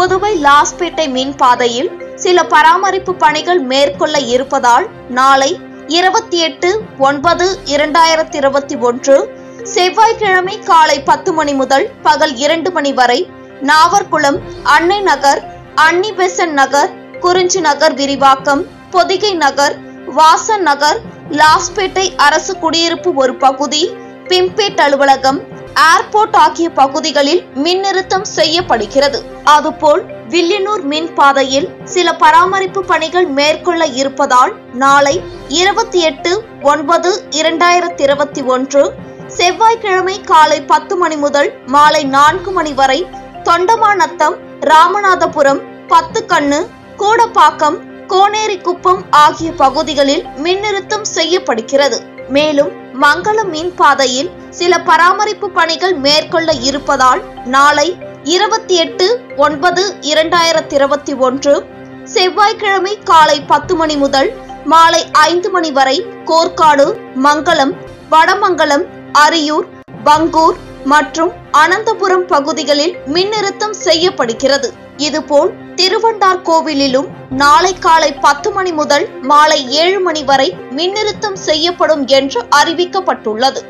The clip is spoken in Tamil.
புதுவை லாஸ்பேட்டை மின்பாதையில் சில பராமரிப்பு பணிகள் மேற்கொள்ள இருப்பதால் நாளை இருபத்தி எட்டு ஒன்பது இரண்டாயிரத்தி இருபத்தி ஒன்று செவ்வாய்க்கிழமை காலை பத்து மணி முதல் பகல் இரண்டு மணி வரை நாவர்குளம் அன்னை நகர் அன்னி பெசன்ட் நகர் குறிஞ்சி நகர் விரிவாக்கம் பொதிகை நகர் வாசன் நகர் லாஸ்பேட்டை அரசு குடியிருப்பு ஒரு பகுதி பிம்பேட் அலுவலகம் ஏர்போர்ட் ஆகிய பகுதிகளில் மின் நிறுத்தம் செய்யப்படுகிறது. அதுபோல் வில்லியனூர் மின் பாதையில் சில பராமரிப்பு பணிகள் மேற்கொள்ள இருப்பதால் நாளை இருபத்தி எட்டு ஒன்பது இரண்டாயிரத்தி இருபத்தி ஒன்று செவ்வாய்க்கிழமை காலை பத்து மணி முதல் மாலை நான்கு மணி வரை தொண்டமாநத்தம் ராமநாதபுரம் பத்து கண்ணு கூடப்பாக்கம் கோனேரிக்குப்பம் ஆகிய பகுதிகளில் மின் நிறுத்தம் செய்யப்படுகிறது. மேலும் மங்களம் மின் பாதையில் சில பராமரிப்பு பணிகள் மேற்கொள்ள இருப்பதால் நாளை இருபத்தி எட்டு ஒன்பது இரண்டாயிரத்தி இருபத்தி ஒன்று செவ்வாய்க்கிழமை காலை பத்து மணி முதல் மாலை ஐந்து மணி வரை கோர்க்காடு மங்களம் வடமங்கலம் அரியூர் பங்கூர் மற்றும் அனந்தபுரம் பகுதிகளில் மின் நிறுத்தம் செய்யப்படுகிறது. இதுபோல் திருவண்டார் கோவிலிலும் நாளை காலை பத்து மணி முதல் மாலை ஏழு மணி வரை மின் நிறுத்தம் செய்யப்படும் என்று அறிவிக்கப்பட்டுள்ளது.